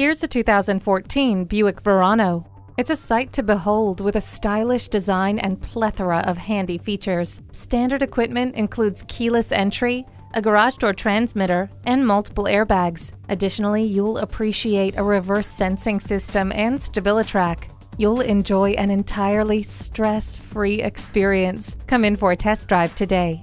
Here's a 2014 Buick Verano. It's a sight to behold with a stylish design and plethora of handy features. Standard equipment includes keyless entry, a garage door transmitter, and multiple airbags. Additionally, you'll appreciate a reverse sensing system and StabiliTrak. You'll enjoy an entirely stress free experience. Come in for a test drive today.